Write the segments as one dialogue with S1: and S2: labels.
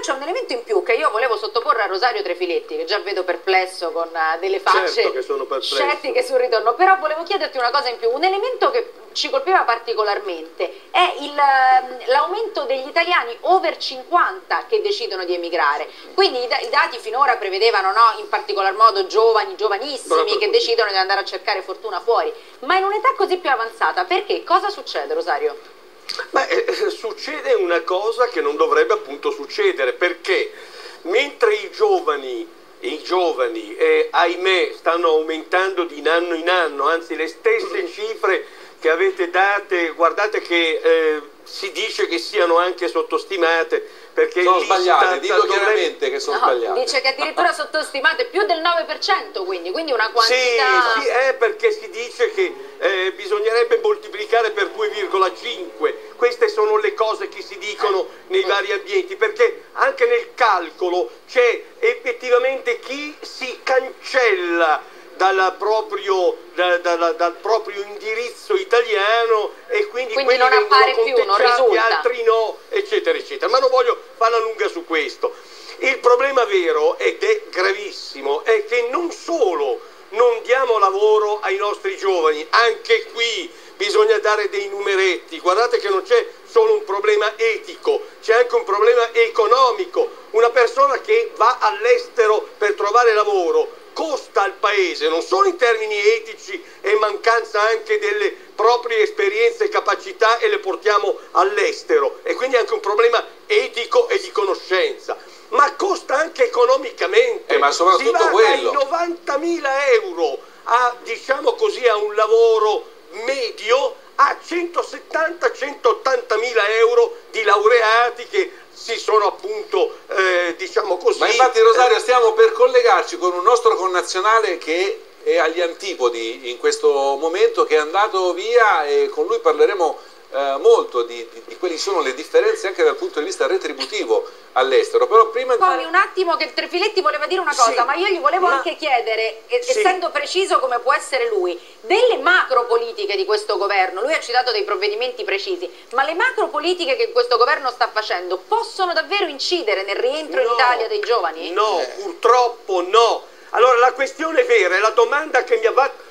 S1: c'è un elemento in più che io volevo sottoporre a Rosario Trefiletti, che già vedo perplesso con uh, delle facce
S2: certo che sono
S1: scettiche sul ritorno, però volevo chiederti una cosa in più, un elemento che ci colpiva particolarmente è ehm, l'aumento degli italiani over 50 che decidono di emigrare, quindi i, i dati finora prevedevano no, in particolar modo giovani, giovanissimi che decidono di andare a cercare fortuna fuori, ma in un'età così più avanzata, perché? Cosa succede Rosario?
S2: Beh, eh, succede una cosa che non dovrebbe appunto succedere, perché mentre i giovani i giovani, eh, ahimè, stanno aumentando di anno in anno, anzi le stesse cifre che avete date, guardate che eh, si dice che siano anche sottostimate perché
S3: sono sbagliate, dillo chiaramente che sono no, sbagliate.
S1: Dice che addirittura sottostimate più del 9%, quindi, quindi una quantità...
S2: Sì, sì, è perché si dice che eh, bisognerebbe moltiplicare per 2,5. Queste sono le cose che si dicono nei vari ambienti, perché anche nel calcolo c'è dal proprio, da, da, dal proprio, indirizzo italiano e quindi,
S1: quindi non appare più, non risulta.
S2: altri no, eccetera, eccetera. Ma non voglio farla lunga su questo. Il problema vero, ed è gravissimo, è che non solo non diamo lavoro ai nostri giovani, anche qui bisogna dare dei numeretti, guardate che non c'è solo un problema etico, c'è anche un problema economico, una persona che va all'estero per trovare lavoro costa al Paese, non solo in termini etici e mancanza anche delle proprie esperienze e capacità e le portiamo all'estero e quindi anche un problema etico e di conoscenza, ma costa anche economicamente.
S3: Eh, ma soprattutto si va quello.
S2: dai 90.000 euro a, diciamo così, a un lavoro medio a 170-180 mila euro di laureati che si sono appunto, eh, diciamo così...
S3: Ma infatti Rosario eh, stiamo per collegarci con un nostro connazionale che è agli antipodi in questo momento, che è andato via e con lui parleremo eh, molto di, di, di quali sono le differenze anche dal punto di vista retributivo all'estero. Però prima
S1: Poi un attimo che Trefiletti voleva dire una cosa, sì, ma io gli volevo ma... anche chiedere, sì. essendo preciso come può essere lui, delle macro politiche di questo governo, lui ha citato dei provvedimenti precisi, ma le macro politiche che questo governo sta facendo possono davvero incidere nel rientro
S2: no,
S1: in Italia dei giovani?
S2: No, purtroppo no. Allora la questione vera è la domanda che mi,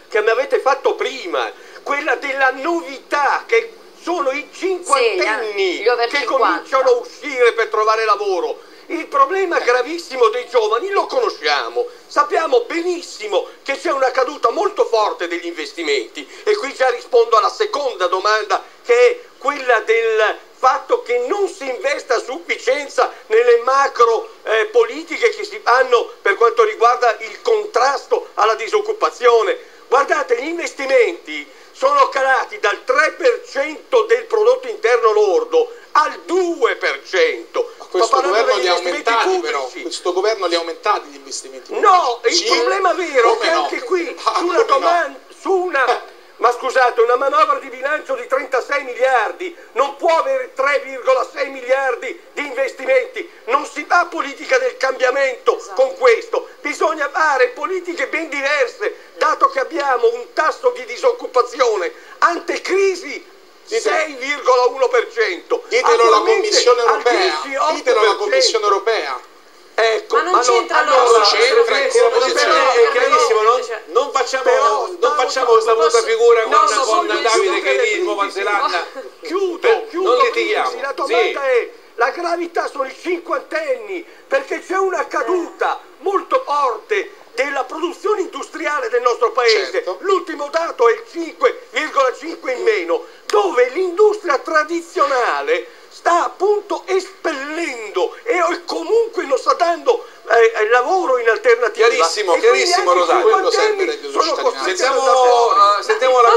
S2: che mi avete fatto prima, quella della novità che sono i cinquantenni
S1: sì,
S2: che cominciano a uscire per trovare lavoro. Il problema gravissimo dei giovani lo conosciamo, sappiamo benissimo che c'è una caduta molto forte degli investimenti e qui già rispondo alla seconda domanda che è quella del fatto che non si investa a sufficienza nelle macro eh, politiche che si fanno per quanto riguarda il contrasto alla disoccupazione. Guardate, gli investimenti sono calati dal 3% del prodotto interno lordo al 2%.
S3: Ma questo governo li ha aumentati pubblici. però, questo governo li ha aumentati gli investimenti pubblici.
S2: No, il problema vero è che no? anche qui ah, su una domanda, no? su una ma scusate, una manovra di bilancio di 36 miliardi non può avere 3,6 miliardi di investimenti. Non si fa politica del cambiamento esatto. con questo. Bisogna fare politiche ben diverse, dato che abbiamo un tasso di disoccupazione antecrisi 6,1%.
S3: Ditelo alla Commissione europea. Ditelo alla Commissione europea.
S2: Ecco,
S1: ma non c'entra
S2: no, allora, c'entra la posizione è chiarissimo, non, non facciamo, però, non facciamo questa brutta figura con, no, con Davide che è lì in Nuova Zelanda. Chiudo, chiudo, non litighiamo. La domanda sì. è la gravità sono i cinquantenni perché c'è una caduta molto forte della produzione industriale del nostro paese. Certo. L'ultimo dato è il 5,5 in meno, dove l'industria tradizionale sta appunto espellendo e comunque non sta dando eh, eh lavoro in alternativa.
S3: Chiarissimo, chiarissimo Rosario.
S2: Sentiamo, uh, sentiamo la